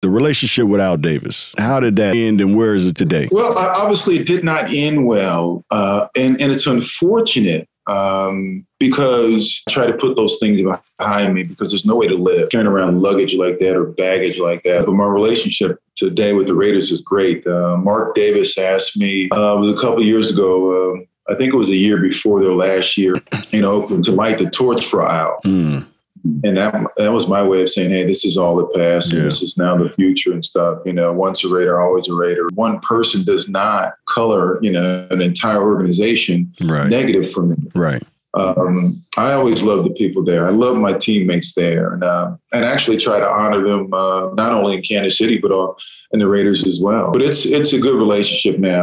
The relationship with Al Davis, how did that end and where is it today? Well, obviously, it did not end well. Uh, and, and it's unfortunate um, because I try to put those things behind me because there's no way to live carrying around luggage like that or baggage like that. But my relationship today with the Raiders is great. Uh, Mark Davis asked me, uh, it was a couple years ago, uh, I think it was a year before their last year, you know, to light the torch for Al. Mm. And that that was my way of saying, hey, this is all the past yeah. and this is now the future and stuff. You know, once a Raider, always a Raider. One person does not color, you know, an entire organization right. negative for me. Right. Um, I always love the people there. I love my teammates there, and uh, and actually try to honor them uh, not only in Kansas City but in the Raiders as well. But it's it's a good relationship now.